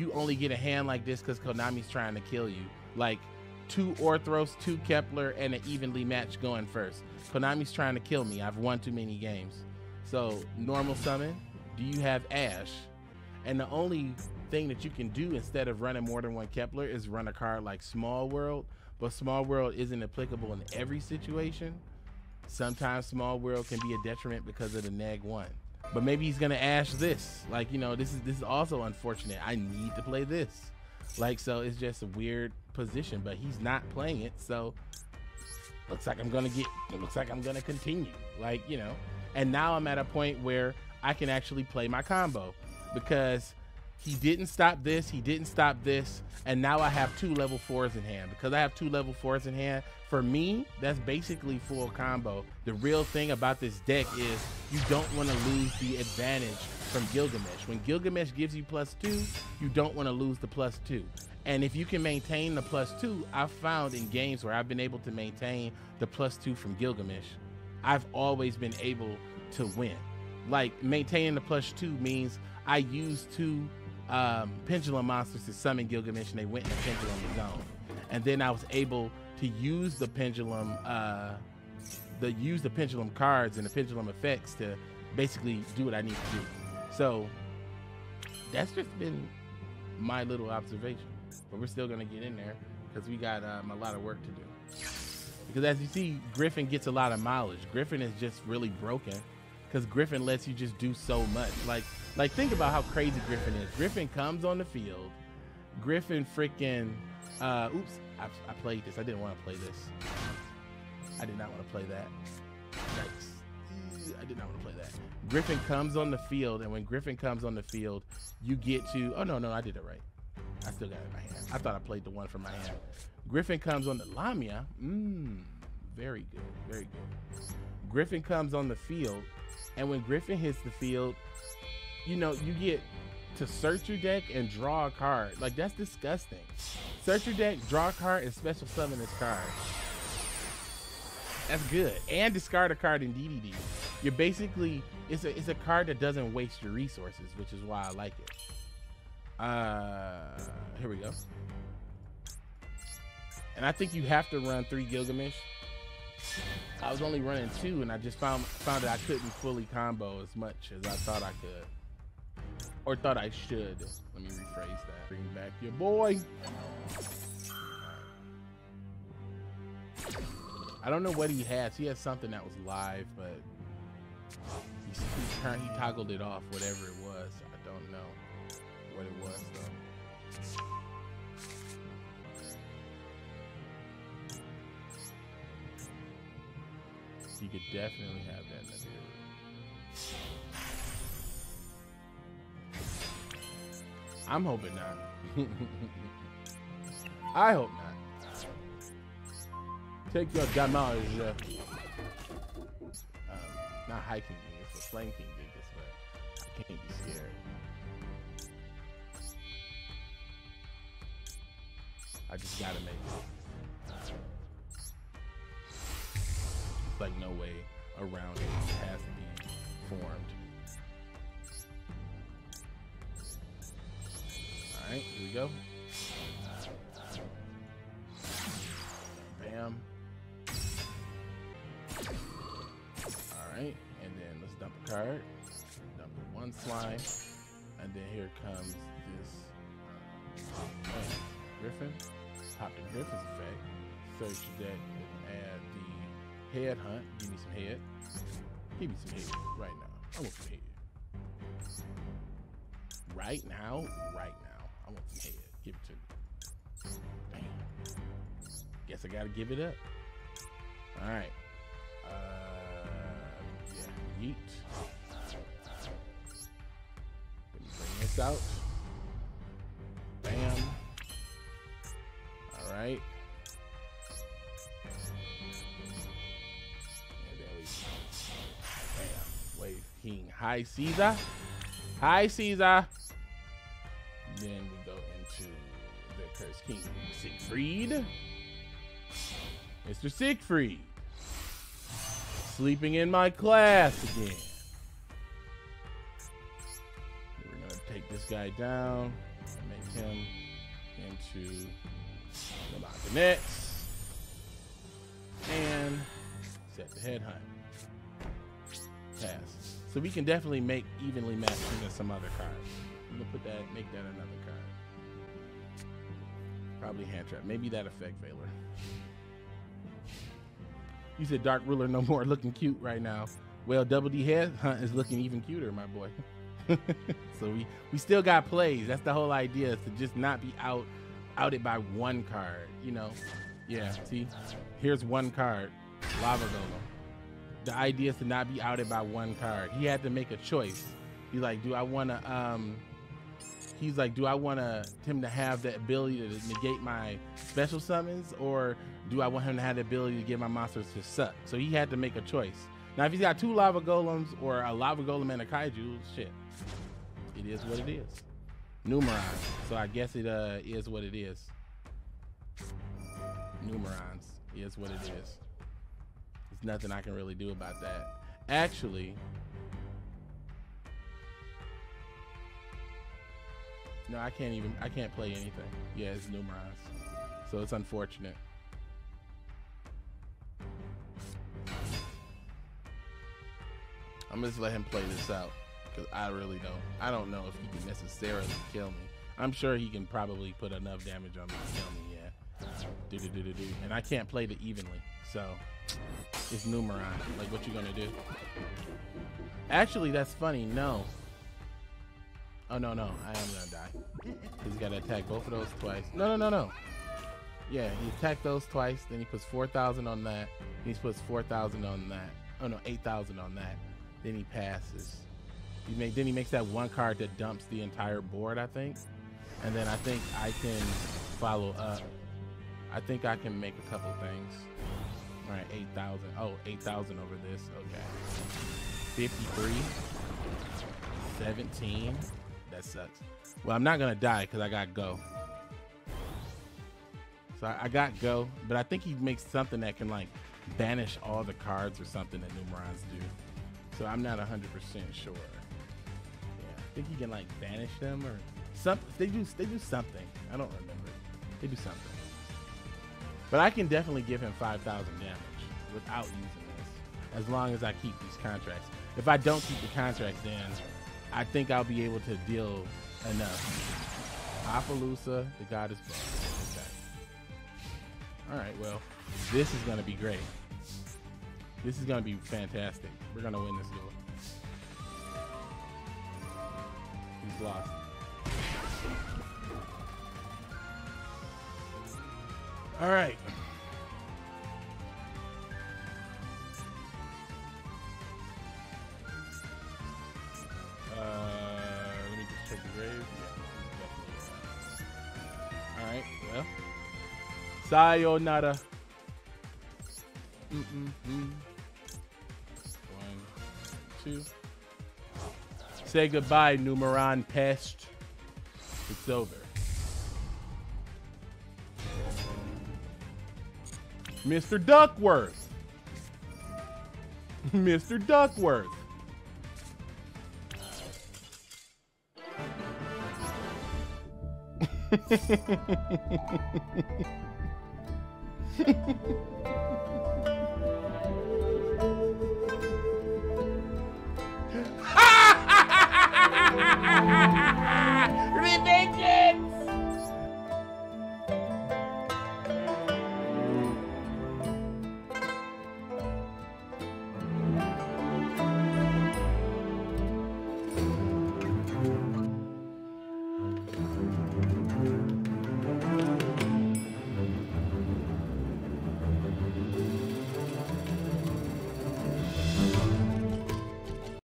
you only get a hand like this because Konami's trying to kill you. Like two Orthros, two Kepler, and an evenly matched going first. Konami's trying to kill me. I've won too many games. So normal summon. Do you have Ash? And the only thing that you can do instead of running more than one Kepler is run a card like Small World. But Small World isn't applicable in every situation. Sometimes Small World can be a detriment because of the neg one. But maybe he's gonna ash this. Like, you know, this is this is also unfortunate. I need to play this. Like so it's just a weird position, but he's not playing it, so looks like I'm gonna get it looks like I'm gonna continue. Like, you know. And now I'm at a point where I can actually play my combo because he didn't stop this, he didn't stop this, and now I have two level fours in hand. Because I have two level fours in hand, for me, that's basically full combo. The real thing about this deck is you don't want to lose the advantage from Gilgamesh. When Gilgamesh gives you plus two, you don't want to lose the plus two. And if you can maintain the plus two, I've found in games where I've been able to maintain the plus two from Gilgamesh, I've always been able to win. Like maintaining the plus two means I use two um, pendulum monsters to summon Gilgamesh and they went in the pendulum zone. And then I was able to use the pendulum, uh, the use the pendulum cards and the pendulum effects to basically do what I need to do. So that's just been my little observation. But we're still gonna get in there because we got um, a lot of work to do. Because as you see, Gryphon gets a lot of mileage. Gryphon is just really broken because Gryphon lets you just do so much. Like, like think about how crazy Gryphon is. Gryphon comes on the field. Gryphon freaking, uh, oops, I, I played this. I didn't want to play this. I did not want to play that. Yikes. I did not want to play that. Gryphon comes on the field, and when Gryphon comes on the field, you get to. Oh no, no, I did it right. I still got it in my hand. I thought I played the one from my hand. Gryphon comes on the Lamia. Mmm, very good, very good. Gryphon comes on the field, and when Gryphon hits the field, you know you get to search your deck and draw a card. Like that's disgusting. Search your deck, draw a card, and special summon this card. That's good. And discard a card in DDD. You're basically it's a it's a card that doesn't waste your resources, which is why I like it. Uh, here we go. And I think you have to run three Gilgamesh. I was only running two, and I just found found that I couldn't fully combo as much as I thought I could, or thought I should. Let me rephrase that. Bring back your boy. I don't know what he has. He has something that was live, but he, he, he toggled it off, whatever it was. I don't know what it was though. You could definitely have that in the I'm hoping not. I hope not. Take your damage. Um, not hiking it's a flanking gig this way. I can't be scared. I just gotta make it. Like no way around. It has to be formed. Alright, here we go. Bam. Alright, and then let's dump a card. Dump one slime. And then here comes this uh, Gryphon. Pop the Gryphon's effect. Search your deck and add the head hunt. Give me some head. Give me some head right now. I want some head. Right now? Right now. I want some head. Give it to me. Bam. Guess I gotta give it up. Alright. Uh, yeah. Yeet. Bring this out. Bam. Bam. Wave King. Hi Caesar. Hi Caesar. Then we King Siegfried. Mr. Siegfried. Sleeping in my class again. We're gonna take this guy down. And make him into the nets and set the head hunt. Pass. So we can definitely make evenly matched against some other cards. I'm gonna put that, make that another card. Probably hand trap. Maybe that effect Veiler. You said Dark Ruler no more looking cute right now. Well, Double D Head Hunt is looking even cuter, my boy. so we we still got plays. That's the whole idea is to just not be out outed by one card. You know, yeah. See, here's one card, Lava Golem. The idea is to not be outed by one card. He had to make a choice. He's like, do I want to? Um, he's like, do I want him to have the ability to negate my special summons, or do I want him to have the ability to get my monsters to suck? So he had to make a choice. Now, if he's got two lava golems or a lava golem and a kaiju, shit, it is what it is. Numeron. So I guess it uh, is what it is. Numerons is what it is. There's nothing I can really do about that. Actually, no, I can't even, I can't play anything. Yeah, it's Numerons. So it's unfortunate. I'm just let him play this out because I really don't. I don't know if he can necessarily kill me. I'm sure he can probably put enough damage on me to kill me. Yeah. Do do do do do. And I can't play the evenly, so it's Numeron. Like, what you gonna do? Actually, that's funny. No. Oh no no, I am gonna die. He's gotta attack both of those twice. No no no no. Yeah, he attacked those twice. Then he puts 4,000 on that. He puts 4,000 on that. Oh no, 8,000 on that. Then he passes. He then he makes that one card that dumps the entire board, I think. And then I think I can follow up. I think I can make a couple things. All right, 8,000. Oh, 8,000 over this. Okay. 53. 17. That sucks. Well, I'm not to die because I got go. So I, I got go, but I think he makes something that can like banish all the cards or something that Numerons do. So I'm not 100% sure. Yeah, I think he can like banish them or something. They do they do something. I don't remember. They do something. But I can definitely give him 5,000 damage without using this, as long as I keep these contracts. If I don't keep the contracts, then I think I'll be able to deal enough. Appaloosa, the goddess. Okay. All right, well, this is gonna be great. This is gonna be fantastic. We're gonna win this duel. He's lost. All right. Sayonara. Mm -mm -mm. One, two. Say goodbye, Numeron Pest. It's over. Mr. Duckworth. Mr. Duckworth. Ridiculous!